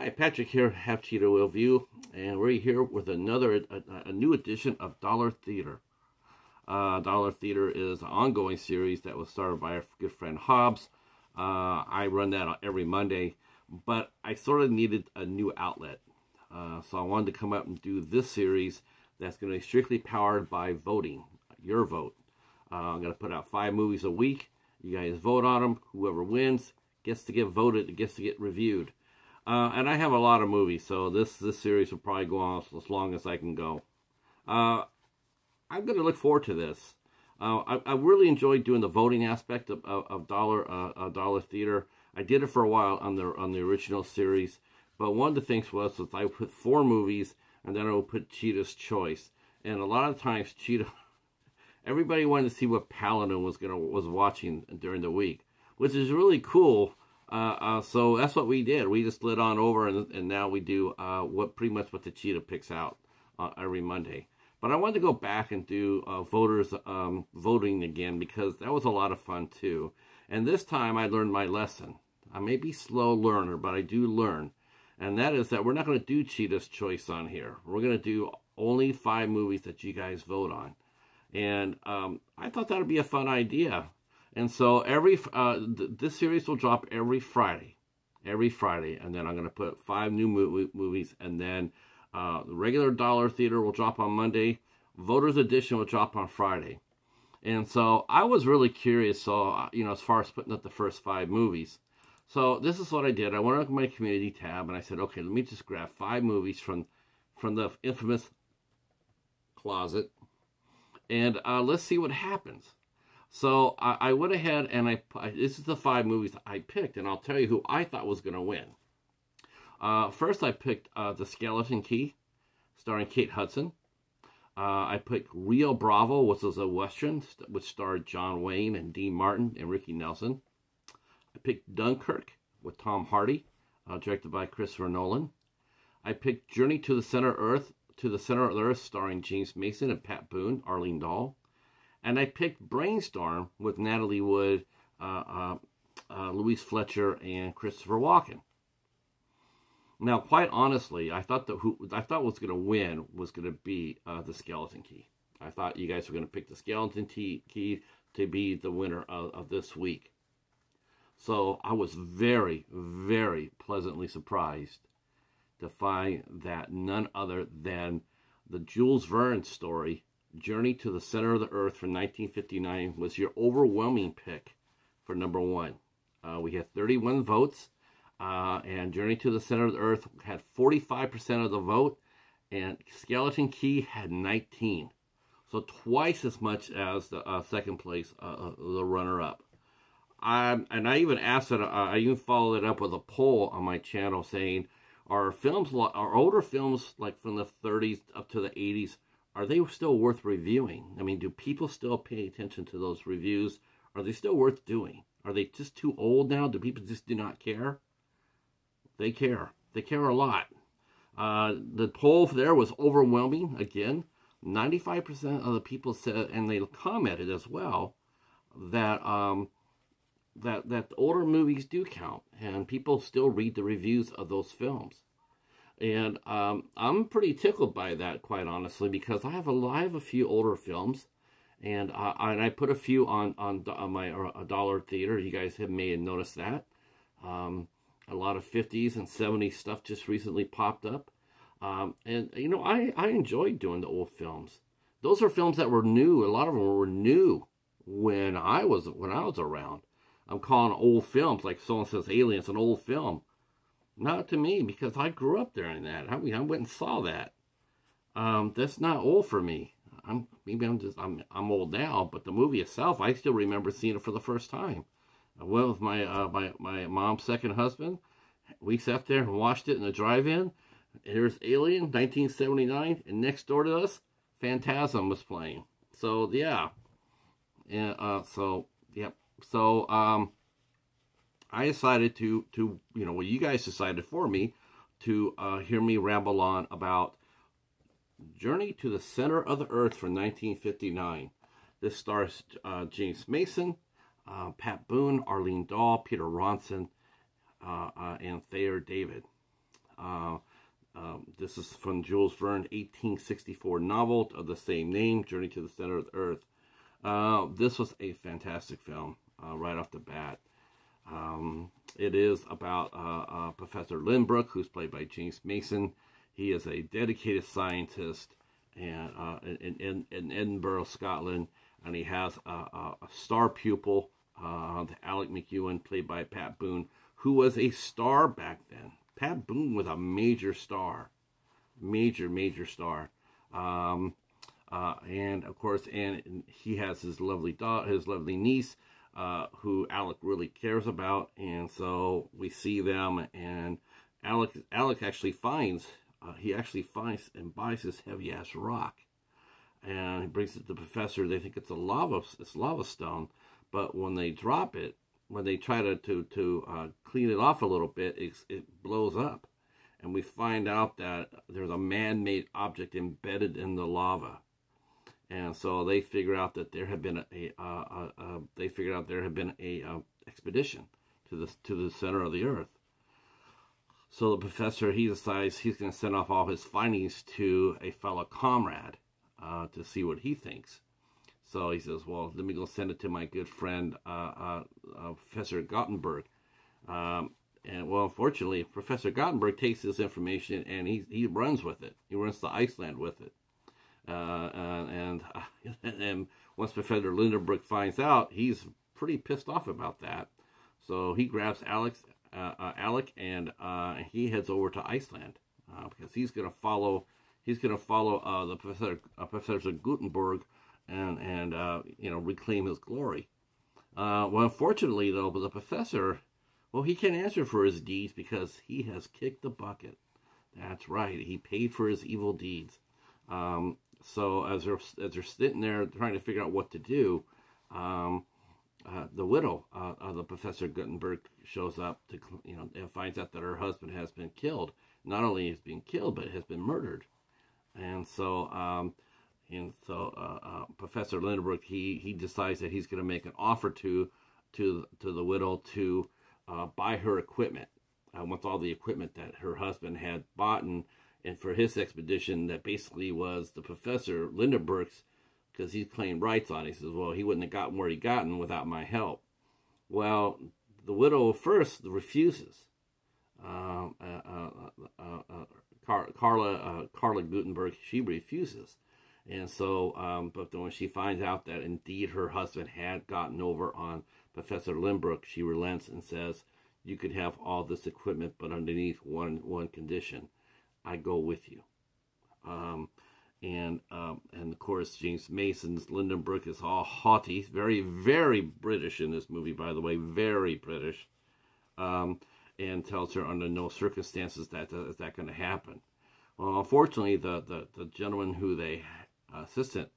Hi, Patrick here, Have Cheetah Will View, and we're here with another, a, a new edition of Dollar Theater. Uh, Dollar Theater is an ongoing series that was started by our good friend Hobbs. Uh, I run that every Monday, but I sort of needed a new outlet. Uh, so I wanted to come up and do this series that's going to be strictly powered by voting, your vote. Uh, I'm going to put out five movies a week. You guys vote on them. Whoever wins gets to get voted, gets to get reviewed. Uh, and I have a lot of movies, so this this series will probably go on as long as I can go. Uh, I'm going to look forward to this. Uh, I, I, really enjoyed doing the voting aspect of, of, of Dollar uh, Dollar Theater. I did it for a while on the on the original series, but one of the things was was I put four movies and then I would put Cheetah's Choice. And a lot of times, Cheetah, everybody wanted to see what Paladin was gonna was watching during the week, which is really cool uh, uh, so that's what we did. We just slid on over, and, and now we do uh, what pretty much what the cheetah picks out uh, every Monday. But I wanted to go back and do voters um, voting again because that was a lot of fun too. And this time I learned my lesson. I may be slow learner, but I do learn. And that is that we're not going to do Cheetah's Choice on here. We're going to do only five movies that you guys vote on. And um, I thought that would be a fun idea. And so every uh, th this series will drop every Friday, every Friday, and then I'm going to put five new movies, and then uh, the regular Dollar Theater will drop on Monday, Voters Edition will drop on Friday, and so I was really curious. So uh, you know, as far as putting up the first five movies, so this is what I did. I went on my community tab and I said, okay, let me just grab five movies from from the infamous closet, and uh, let's see what happens. So I, I went ahead and I, I, this is the five movies I picked, and I'll tell you who I thought was going to win. Uh, first, I picked uh, The Skeleton Key, starring Kate Hudson. Uh, I picked Rio Bravo, which was a Western, which starred John Wayne and Dean Martin and Ricky Nelson. I picked Dunkirk with Tom Hardy, uh, directed by Christopher Nolan. I picked Journey to the Center Earth, to the Center of the Earth, starring James Mason and Pat Boone, Arlene Dahl. And I picked Brainstorm with Natalie Wood, uh, uh, uh, Louise Fletcher, and Christopher Walken. Now, quite honestly, I thought that who I thought was going to win was going to be uh, the Skeleton Key. I thought you guys were going to pick the Skeleton Key to be the winner of, of this week. So I was very, very pleasantly surprised to find that none other than the Jules Verne story Journey to the Center of the Earth from 1959 was your overwhelming pick for number one. Uh, we had 31 votes, uh, and Journey to the Center of the Earth had 45% of the vote, and Skeleton Key had 19. So twice as much as the uh, second place, uh, uh, the runner-up. Um, and I even asked it, I even followed it up with a poll on my channel saying, are films, are older films like from the 30s up to the 80s, are they still worth reviewing? I mean, do people still pay attention to those reviews? Are they still worth doing? Are they just too old now? Do people just do not care? They care. They care a lot. Uh, the poll there was overwhelming. Again, 95% of the people said, and they commented as well, that um, that that older movies do count, and people still read the reviews of those films. And um, I'm pretty tickled by that, quite honestly, because I have a, I have a few older films, and uh, and I put a few on on, on my uh, dollar theater. You guys have may have noticed that. Um, a lot of 50s and 70s stuff just recently popped up. Um, and, you know, I, I enjoyed doing the old films. Those are films that were new. A lot of them were new when I was when I was around. I'm calling old films, like someone says Aliens, an old film. Not to me, because I grew up during that. I mean, I went and saw that. Um, that's not old for me. I'm maybe I'm just I'm I'm old now, but the movie itself, I still remember seeing it for the first time. I went with my uh, my my mom's second husband. We sat there and watched it in the drive-in. Here's Alien, 1979, and next door to us, Phantasm was playing. So yeah, and uh, so yep. So um, I decided to, to you know, well, you guys decided for me to uh, hear me ramble on about Journey to the Center of the Earth from 1959. This stars uh, James Mason, uh, Pat Boone, Arlene Dahl, Peter Ronson, uh, uh, and Thayer David. Uh, um, this is from Jules Verne 1864 novel of the same name, Journey to the Center of the Earth. This was a fantastic film right off the bat. Um, it is about uh, uh, Professor Lindenbrook, who's played by James Mason. He is a dedicated scientist and uh, in, in, in, Edinburgh, Scotland, and he has a, a, a star pupil, uh, Alec McEwen, played by Pat Boone, who was a star back then. Pat Boone was a major star, major, major star. Um, uh, and of course, and he has his lovely daughter, his lovely niece, uh, who Alec really cares about, and so we see them, and Alec, Alec actually finds, uh, he actually finds and buys this heavy ass rock, and he brings it to the professor. They think it's a lava, it's lava stone, but when they drop it, when they try to to to uh, clean it off a little bit, it, it blows up, and we find out that there's a man-made object embedded in the lava and so they figure out that there had been a, a, a, a they figured out there had been a, expedition to the to the center of the earth. So the professor he decides he's going to send off all his findings to a fellow comrade uh, to see what he thinks. So he says, "Well, let me go send it to my good friend uh, uh, uh Professor Gottenberg." Um, and well, unfortunately, Professor Gottenberg takes this information and he he runs with it. He runs to Iceland with it. Uh, and, and once Professor Lindenbrook finds out, he's pretty pissed off about that. So he grabs Alex, uh, uh, Alec, and uh, he heads over to Iceland uh, because he's going to follow. He's going to follow uh, the professor, Professor Gutenberg, and and you know reclaim his glory. well, unfortunately, though, the professor, well, he can't answer for his deeds because he has kicked the bucket. That's right. He paid for his evil deeds. Um, so as they're as they're sitting there trying to figure out what to do, um, uh, the widow uh, of the Professor Gutenberg shows up to you know and finds out that her husband has been killed. Not only has been killed, but has been murdered. And so um, and so uh, uh Professor Lindenberg he he decides that he's going to make an offer to to to the widow to uh, buy her equipment. Uh, once all the equipment that her husband had bought and and for his expedition that basically was the professor Lindenberg's because he claimed rights on it. He says, well, he wouldn't have gotten where he gotten without my help. Well, the widow first refuses. Um, uh, uh, uh, uh Car Carla uh, Carla Gutenberg, she refuses. And so, um, but when she finds out that indeed her husband had gotten over on Professor Lindenberg, she relents and says, you could have all this equipment, but underneath one, one condition I go with you. Um, and um, and of course James Mason's Lindenbrook is all haughty, very very British in this movie, by the way, very British, um, and tells her under no circumstances that uh, is that going to happen. Well, unfortunately, the, the the gentleman who they uh, assistant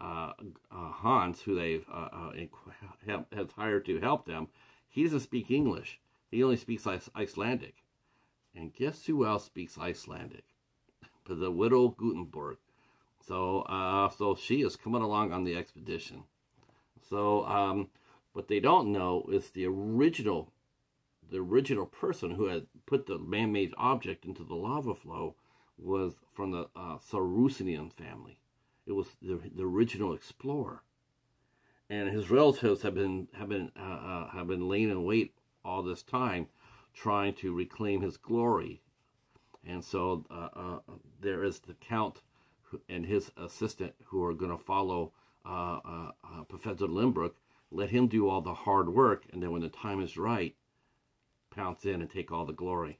uh, uh, Hans, who they've uh, uh, have hired to help them, he doesn't speak English. He only speaks Icelandic. And guess who else speaks Icelandic? But the widow Gutenberg. So, uh, so she is coming along on the expedition. So, um, what they don't know is the original, the original person who had put the man-made object into the lava flow was from the uh, Saracenian family. It was the, the original explorer, and his relatives have been have been uh, uh, have been laying in wait all this time trying to reclaim his glory. And so uh, uh, there is the Count and his assistant who are going to follow uh, uh, uh, Professor Lindenbrook, let him do all the hard work, and then when the time is right, pounce in and take all the glory.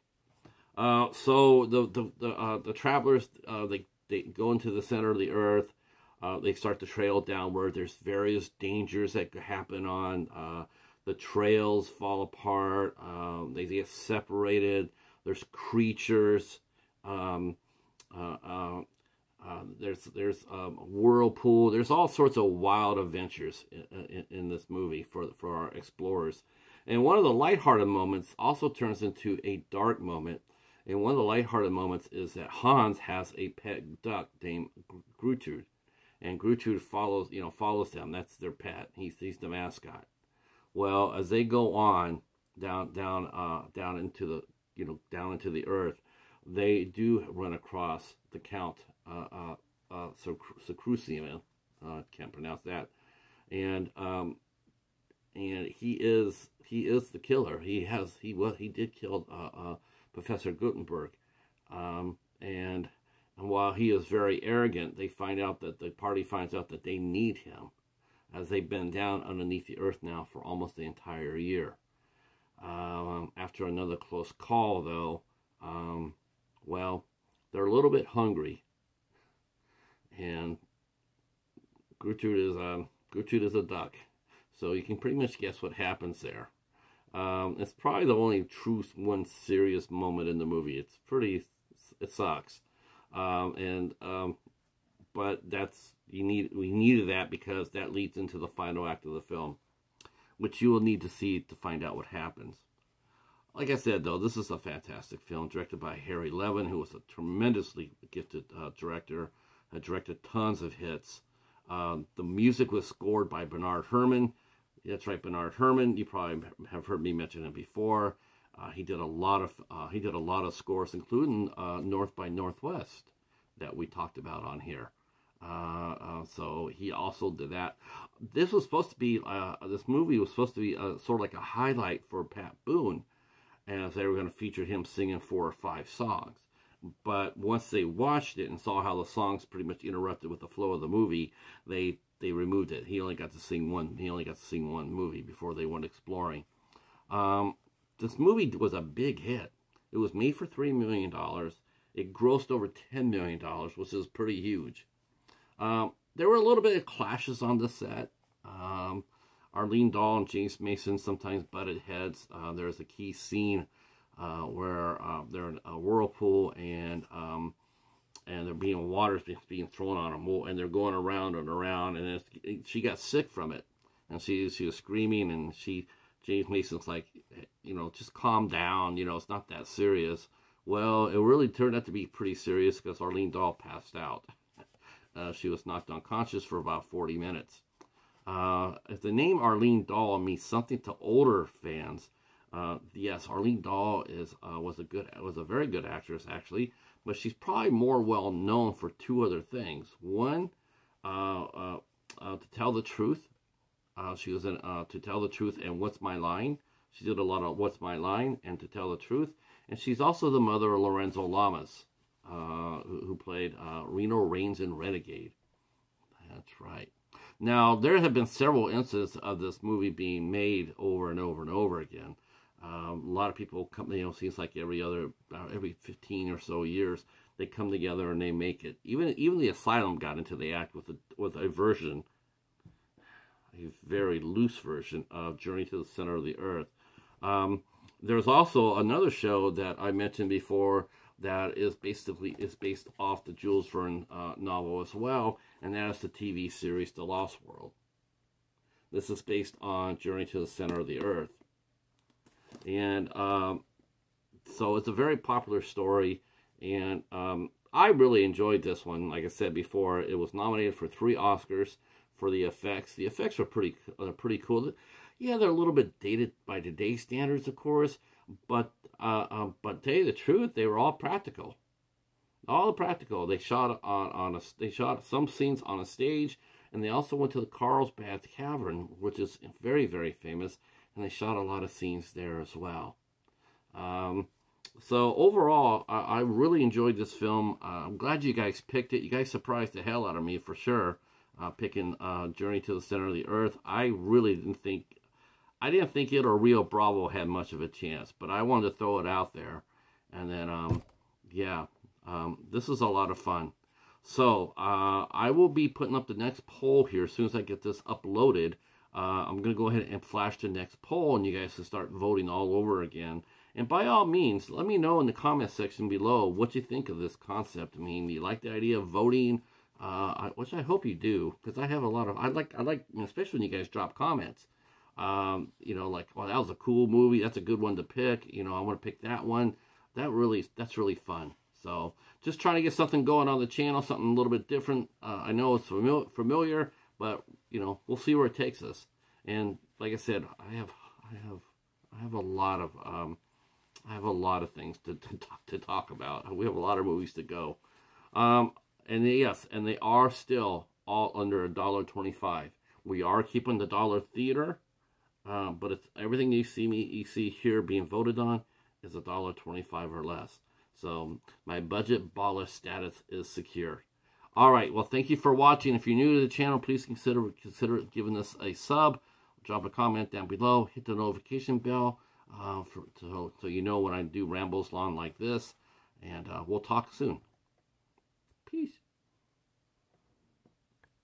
Uh, so the the the, the travelers they they go into the center of the earth. they start to trail downward. There's various dangers that could happen on the trails fall apart, um, they get separated, there's creatures, um, uh, uh, uh, there's there's um, whirlpool, there's all sorts of wild adventures in, in, in, this movie for, for our explorers. And one of the lighthearted moments also turns into a dark moment. And one of the lighthearted moments is that Hans has a pet duck named Gertrude. And Gertrude follows, you know, follows them. That's their pet. He's, he's the mascot. Well, as they go on down down uh, down into the you know down into the earth, they do run across the Count uh, uh, uh, Secrucian. Uh, can't pronounce that, and um, and he is he is the killer. He has he was he did kill uh, uh, Professor Gutenberg, um, and and while he is very arrogant, they find out that the party finds out that they need him, as they've been down underneath the earth now for almost the entire year. Um, after another close call, though, um, well, they're a little bit hungry, and Gertrude is a Gertrude is a duck, so you can pretty much guess what happens there. Um, it's probably the only true one serious moment in the movie. It's pretty, it sucks, um, and um, but that's you need we needed that because that leads into the final act of the film, which you will need to see to find out what happens. Like I said, though, this is a fantastic film directed by Harry Levin, who was a tremendously gifted uh, director, uh, directed tons of hits. Um, the music was scored by Bernard Herrmann. That's right, Bernard Herrmann. You probably have heard me mention him before. Uh, he did a lot of uh, he did a lot of scores, including uh, North by Northwest that we talked about on here. Uh, uh, so he also did that. This was supposed to be uh, this movie was supposed to be sort of like a highlight for Pat Boone, as they were going to feature him singing four or five songs. But once they watched it and saw how the songs pretty much interrupted with the flow of the movie, they they removed it. He only got to sing one. He only got to sing one movie before they went exploring. Um, this movie was a big hit. It was made for three million dollars. It grossed over ten million dollars, which is pretty huge. Um, there were a little bit of clashes on the set. Um, Arlene Dahl and James Mason sometimes butted heads. Uh, there's a key scene uh, where uh, they're in a whirlpool and um, and they're being water's being thrown on them, and they're going around and around, and she got sick from it, and she she was screaming, and she James Mason's like, you know, just calm down, you know, it's not that serious. Well, it really turned out to be pretty serious because Arlene Dahl passed out. Uh, she was knocked unconscious for about 40 minutes. Uh, if the name Arlene Dahl means something to older fans, uh, yes, Arlene Dahl is uh, was a good was a very good actress actually, but she's probably more well known for two other things. One, uh, uh, to tell the truth, she was in to tell the truth and What's My Line. She did a lot of What's My Line and To Tell the Truth, and she's also the mother of Lorenzo Lamas, who, who, played Reno Raines in Renegade. That's right. Now, there have been several instances of this movie being made over and over and over again. Um, a lot of people come, you know, it seems like every other, uh, every 15 or so years, they come together and they make it. Even even the Asylum got into the act with a, with a version, a very loose version of Journey to the Center of the Earth. Um, there's also another show that I mentioned before that is basically is based off the Jules Verne uh, novel as well, and that is the TV series The Lost World. This is based on Journey to the Center of the Earth. And um, so it's a very popular story, and um, I really enjoyed this one. Like I said before, it was nominated for three Oscars for the effects. The effects are pretty, pretty cool. Yeah, they're a little bit dated by today's standards, of course, but uh, um, but tell you the truth, they were all practical all practical. They shot on on a they shot some scenes on a stage, and they also went to the Carlsbad Cavern, which is very very famous, and they shot a lot of scenes there as well. Um, so overall, I, I, really enjoyed this film. Uh, I'm glad you guys picked it. You guys surprised the hell out of me for sure, uh, picking uh, Journey to the Center of the Earth. I really didn't think I didn't think it or Rio Bravo had much of a chance, but I wanted to throw it out there. And then, um, yeah, um, this is a lot of fun. So uh, I will be putting up the next poll here as soon as I get this uploaded. Uh, I'm going to go ahead and flash the next poll, and you guys can start voting all over again. And by all means, let me know in the comment section below what you think of this concept. I mean, do you like the idea of voting? Uh, which I hope you do, because I have a lot of. I like, I like, especially when you guys drop comments. Um, you know, like, well, that was a cool movie. That's a good one to pick. You know, I want to pick that one. That really, that's really fun. So just trying to get something going on the channel, something a little bit different. Uh, I know it's familiar, but you know we'll see where it takes us. And like I said, I have I have I have a lot of um, I have a lot of things to, to, to talk about. We have a lot of movies to go. Um, and they, yes, and they are still all under a dollar twenty-five. We are keeping the dollar theater, um, but it's everything you see me you see here being voted on is a dollar twenty-five or less. So my budget baller status is secure. All right. Well, thank you for watching. If you're new to the channel, please consider consider giving us a sub. Drop a comment down below. Hit the notification bell uh, for, so, so you know when I do rambles long like this. And uh, we'll talk soon. Peace.